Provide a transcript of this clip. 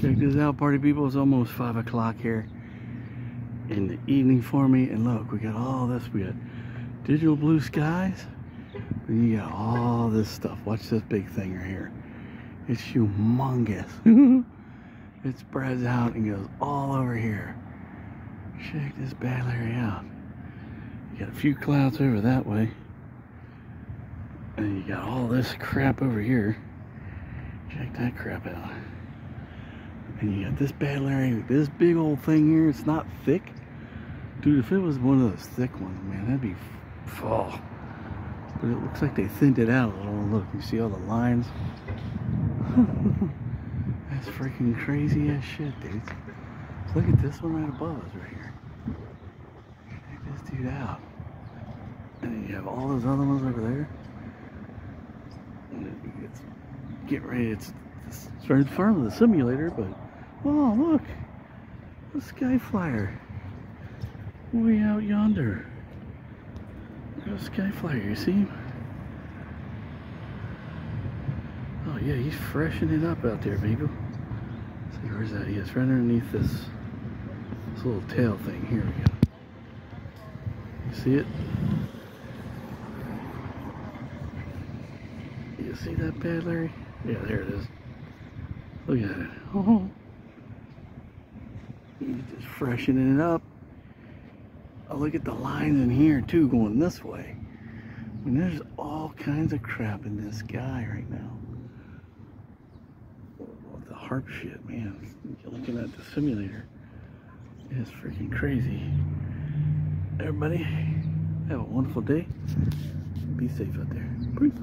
Check this out, party people. It's almost 5 o'clock here in the evening for me. And look, we got all this. We got digital blue skies. You got all this stuff. Watch this big thing right here. It's humongous. it spreads out and goes all over here. Check this bad area out. You got a few clouds over that way. And you got all this crap over here. Check that crap out. And you got this bad area, this big old thing here. It's not thick. Dude, if it was one of those thick ones, man, that'd be fall. But it looks like they thinned it out a little. Look, you see all the lines? That's freaking crazy as shit, dude. Look at this one right above us right here. Check this dude out. And then you have all those other ones over there. And getting ready. It's, it's right in front of the simulator, but oh look, a sky flyer way out yonder. A sky flyer. You see him? Oh yeah, he's freshening it up out there, people. see where's that? Yes, right underneath this this little tail thing. Here we go. You see it? You see that bad, Larry? Yeah, there it is. Look at it. Oh. Freshening it up. Oh, look at the lines in here too going this way. I mean, there's all kinds of crap in this guy right now. Oh, the HAARP shit, man. You're looking at the simulator. It's freaking crazy. Everybody, have a wonderful day. Be safe out there. Peace.